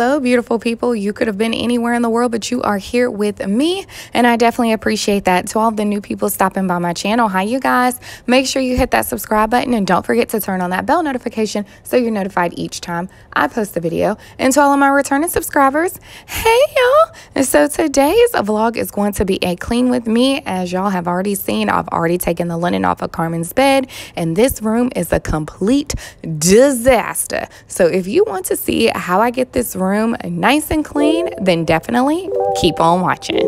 beautiful people. You could have been anywhere in the world, but you are here with me, and I definitely appreciate that. To all the new people stopping by my channel, hi, you guys. Make sure you hit that subscribe button and don't forget to turn on that bell notification so you're notified each time I post a video. And to all of my returning subscribers, hey, y'all. So today's vlog is going to be a clean with me. As y'all have already seen, I've already taken the linen off of Carmen's bed, and this room is a complete disaster. So if you want to see how I get this room nice and clean, then definitely keep on watching.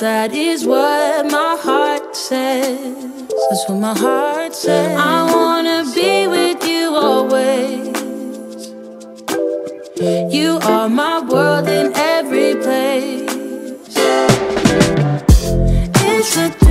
That is what my heart says. That's what my heart says. I wanna be with you always. You are my world in every place. It's the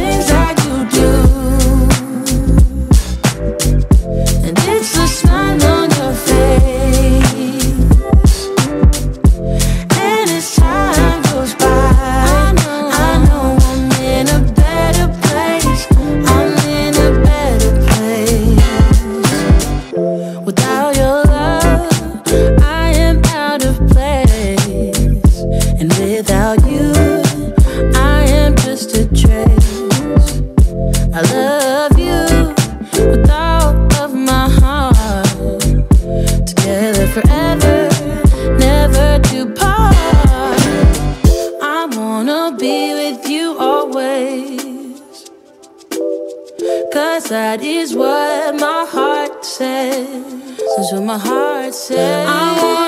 that is what my heart says. That's what my heart says.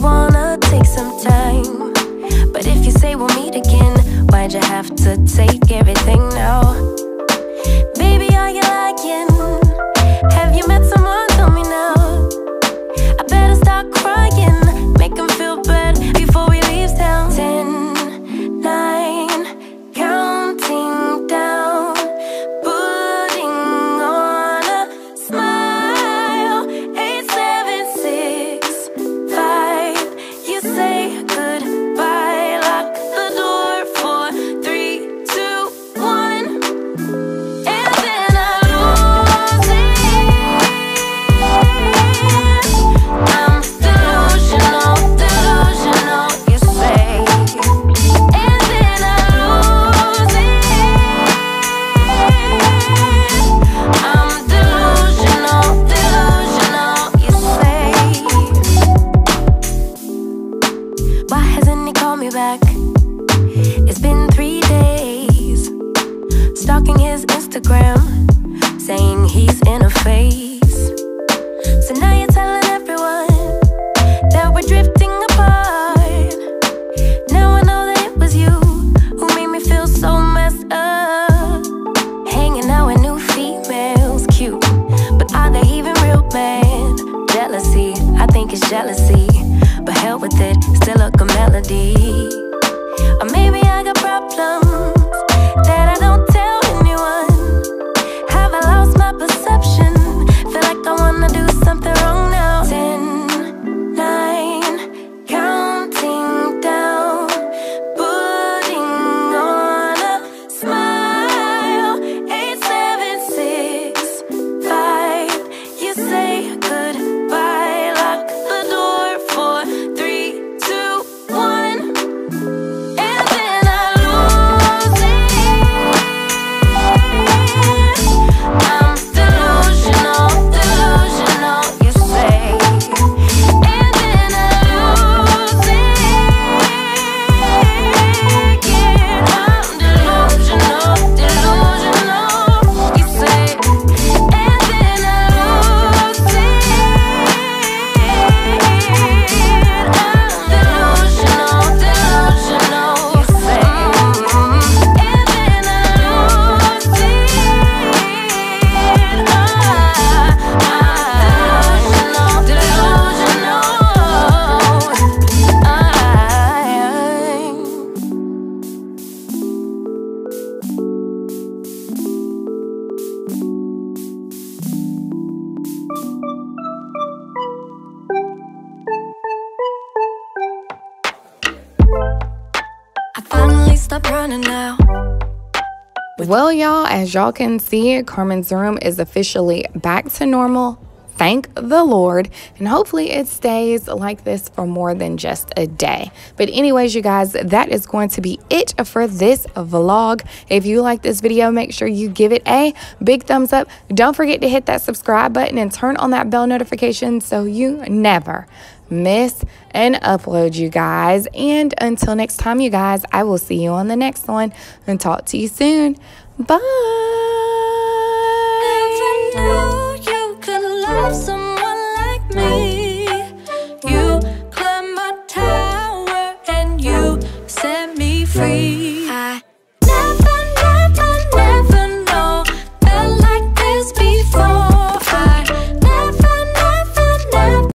One me back. It's been three days. Stalking his Instagram, saying he's in a phase. So now I stopped running now. Well, y'all, as y'all can see, Carmen's room is officially back to normal. Thank the Lord. And hopefully it stays like this for more than just a day. But, anyways, you guys, that is going to be it for this vlog. If you like this video, make sure you give it a big thumbs up. Don't forget to hit that subscribe button and turn on that bell notification so you never miss an upload, you guys. And until next time, you guys, I will see you on the next one and talk to you soon. Bye. Someone like me.